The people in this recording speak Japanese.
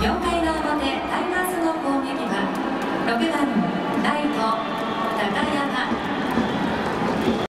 4回の表